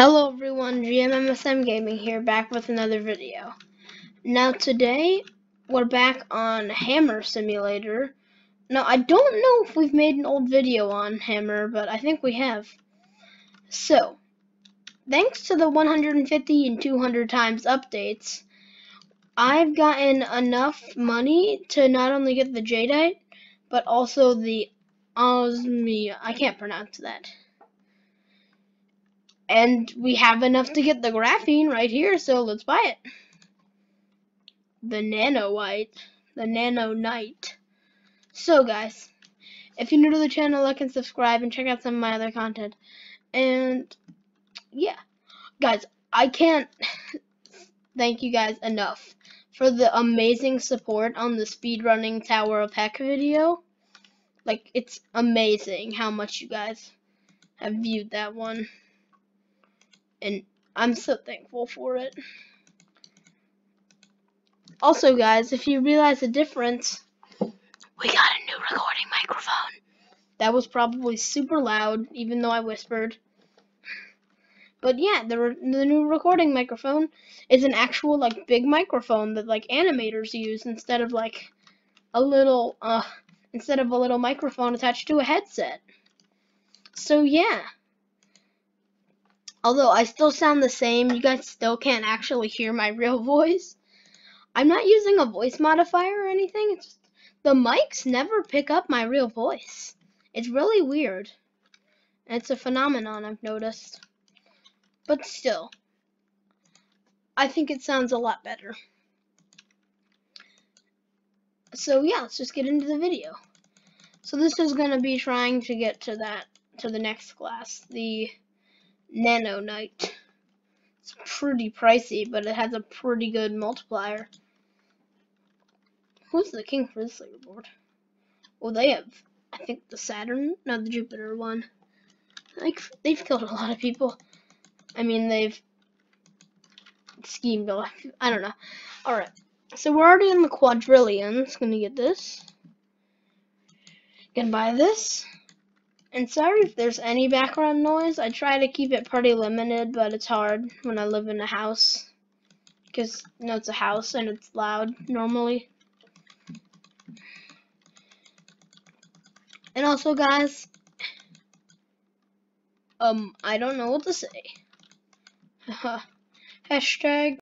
Hello everyone, GMMSM Gaming here, back with another video. Now today, we're back on Hammer Simulator. Now I don't know if we've made an old video on Hammer, but I think we have. So, thanks to the 150 and 200 times updates, I've gotten enough money to not only get the Jadeite, but also the Osmia. I can't pronounce that. And we have enough to get the graphene right here, so let's buy it. The Nano White. The Nano Night. So, guys, if you're new to the channel, like and subscribe and check out some of my other content. And, yeah. Guys, I can't thank you guys enough for the amazing support on the speedrunning Tower of Heck video. Like, it's amazing how much you guys have viewed that one and I'm so thankful for it. Also, guys, if you realize the difference, we got a new recording microphone. That was probably super loud, even though I whispered. But yeah, the the new recording microphone is an actual like big microphone that like animators use instead of like a little uh instead of a little microphone attached to a headset. So yeah. Although I still sound the same, you guys still can't actually hear my real voice. I'm not using a voice modifier or anything. It's just, the mics never pick up my real voice. It's really weird. It's a phenomenon I've noticed. But still, I think it sounds a lot better. So yeah, let's just get into the video. So this is going to be trying to get to that, to the next class, the Nano Night. It's pretty pricey, but it has a pretty good multiplier. Who's the king for this leaderboard? Well, they have, I think, the Saturn, not the Jupiter one. Like, they've killed a lot of people. I mean, they've schemed a lot. I don't know. Alright, so we're already in the quadrillions. Gonna get this. Gonna buy this. And sorry if there's any background noise. I try to keep it pretty limited, but it's hard when I live in a house. Because, you know, it's a house and it's loud normally. And also, guys, um, I don't know what to say. Hashtag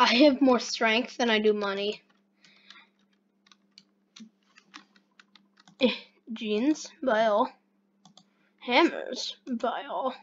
I have more strength than I do money. Eh, jeans, buy all. Hammers, buy all.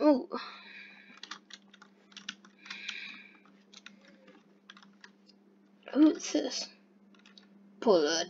Ooh. Who's this? Bullet.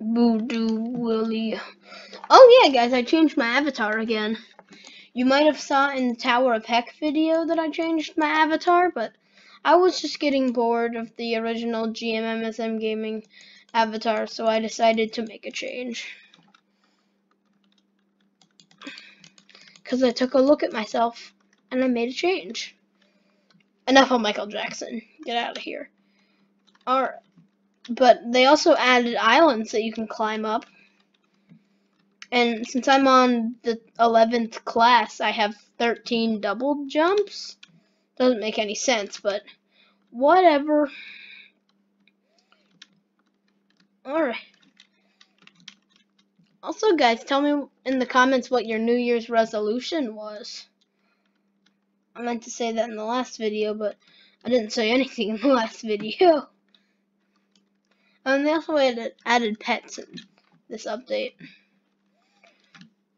Voodoo Willie. Oh yeah, guys, I changed my avatar again. You might have saw in the Tower of Heck video that I changed my avatar, but I was just getting bored of the original GMMSM Gaming avatar, so I decided to make a change. Because I took a look at myself, and I made a change. Enough of Michael Jackson. Get out of here. Alright. But they also added islands that you can climb up. And since I'm on the 11th class, I have 13 double jumps. Doesn't make any sense, but whatever. Alright. Also, guys, tell me in the comments what your New Year's resolution was. I meant to say that in the last video, but I didn't say anything in the last video. And they also added, added pets in this update.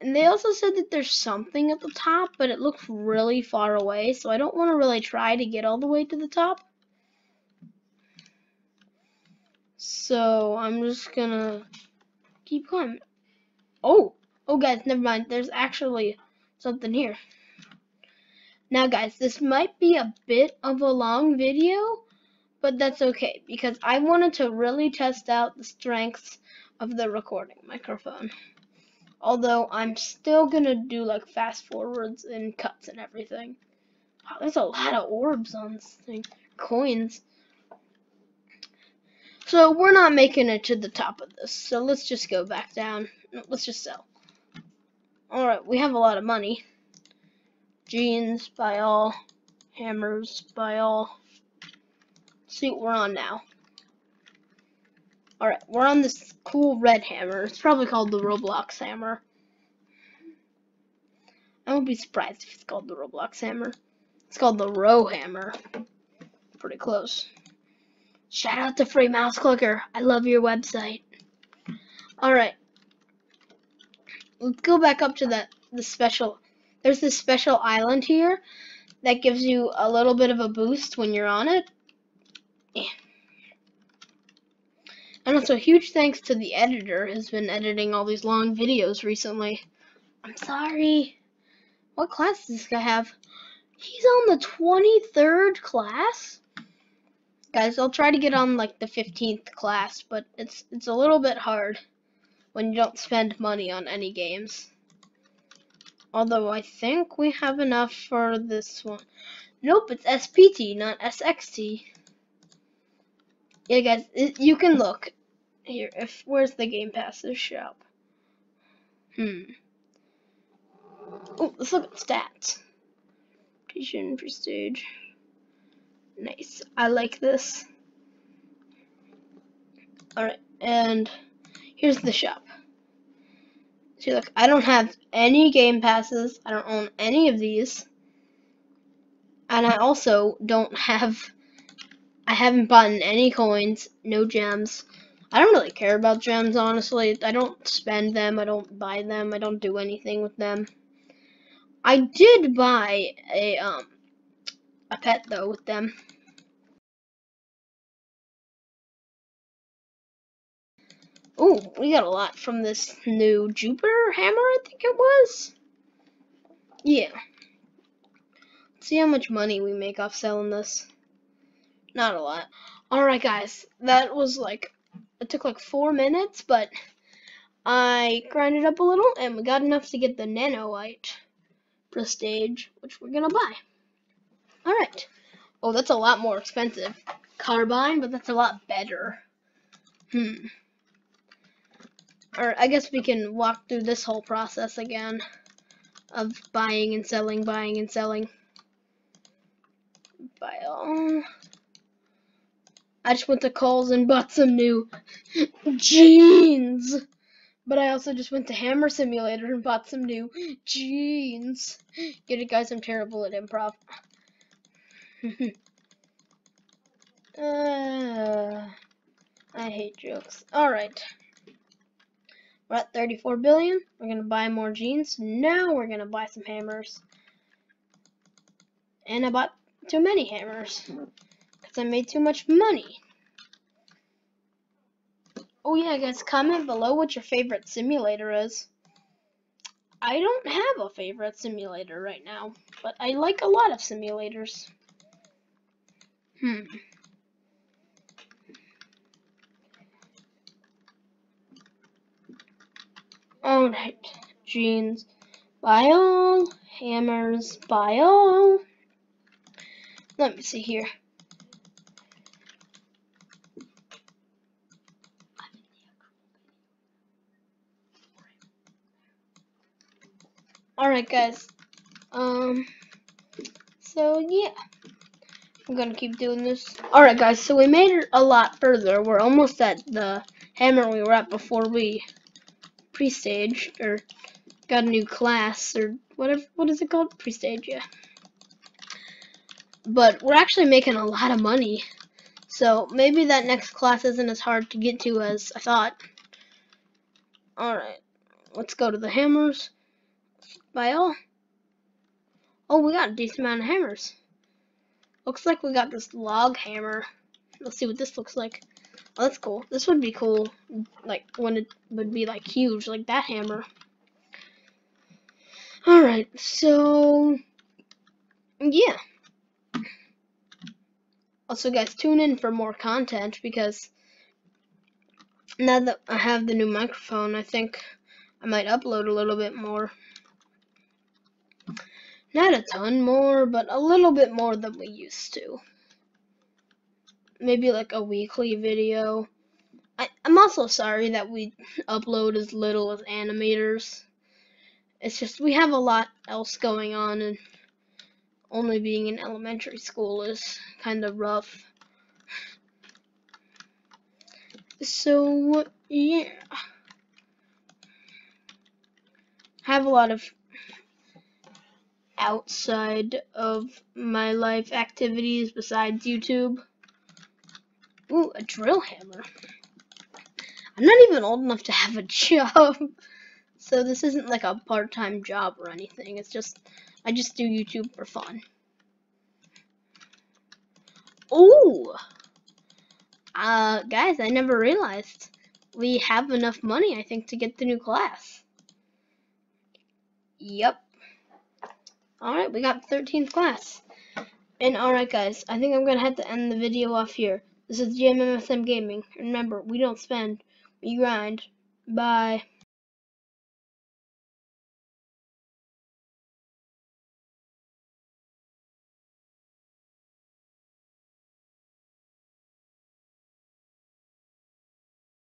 And they also said that there's something at the top, but it looks really far away, so I don't want to really try to get all the way to the top. So I'm just gonna keep climbing. Oh, oh guys, never mind. There's actually something here. Now guys, this might be a bit of a long video, but that's okay because I wanted to really test out the strengths of the recording microphone. Although I'm still gonna do like fast forwards and cuts and everything. Wow, there's a lot of orbs on this thing. Coins. So we're not making it to the top of this. So let's just go back down. Let's just sell. Alright, we have a lot of money. Jeans, buy all. Hammers, buy all. Let's see what we're on now. Alright, we're on this cool red hammer. It's probably called the Roblox hammer. I won't be surprised if it's called the Roblox hammer. It's called the Row hammer. Pretty close. Shout out to Free Mouse Clicker. I love your website. Alright. Let's go back up to the, the special. There's this special island here that gives you a little bit of a boost when you're on it. And also, huge thanks to the editor who's been editing all these long videos recently. I'm sorry. What class does this guy have? He's on the 23rd class? Guys, I'll try to get on like the 15th class, but it's it's a little bit hard when you don't spend money on any games. Although I think we have enough for this one. Nope, it's SPT, not SXT. Yeah, guys, it, you can look here. If where's the Game Passes shop? Hmm. Oh, let's look at stats. Prestige, prestige. Nice. I like this. Alright, and here's the shop. See, look, I don't have any game passes. I don't own any of these. And I also don't have I haven't bought any coins, no gems. I don't really care about gems, honestly. I don't spend them, I don't buy them, I don't do anything with them. I did buy a um a pet though with them. Oh, we got a lot from this new Jupiter hammer, I think it was. Yeah. Let's see how much money we make off selling this. Not a lot. Alright, guys. That was like, it took like four minutes, but I grinded up a little, and we got enough to get the Nano White Prestige, which we're gonna buy. Alright. Oh, that's a lot more expensive. Carbyne, but that's a lot better. Hmm. Or I guess we can walk through this whole process again of buying and selling, buying and selling. Buy all. I just went to Kohl's and bought some new jeans. But I also just went to Hammer Simulator and bought some new jeans. Get it, guys? I'm terrible at improv. uh, I hate jokes. Alright. We're at 34 billion. We're going to buy more jeans. Now we're going to buy some hammers. And I bought too many hammers. Because I made too much money. Oh yeah, guys, comment below what your favorite simulator is. I don't have a favorite simulator right now, but I like a lot of simulators. Hmm. Alright, jeans. All. Hammers. All. Let me see here. Alright guys, um, so yeah, I'm gonna keep doing this. Alright guys, so we made it a lot further. We're almost at the hammer we were at before we pre-staged, or got a new class, or whatever, what is it called? Pre-stage, yeah. But we're actually making a lot of money, so maybe that next class isn't as hard to get to as I thought. Alright, let's go to the hammers buy all. Oh, we got a decent amount of hammers. Looks like we got this log hammer. Let's see what this looks like. Oh, that's cool. This would be cool, like, when it would be, like, huge, like that hammer. Alright, so, yeah. Also, guys, tune in for more content, because now that I have the new microphone, I think I might upload a little bit more. Not a ton more, but a little bit more than we used to. Maybe like a weekly video. I, I'm also sorry that we upload as little as animators. It's just we have a lot else going on and only being in elementary school is kind of rough. So, yeah. have a lot of outside of my life activities besides YouTube. Ooh, a drill hammer. I'm not even old enough to have a job. So this isn't like a part-time job or anything. It's just, I just do YouTube for fun. Ooh! Uh, guys, I never realized we have enough money, I think, to get the new class. Yep. Alright, we got 13th class. And alright guys, I think I'm going to have to end the video off here. This is GMMSM Gaming. Remember, we don't spend, we grind. Bye.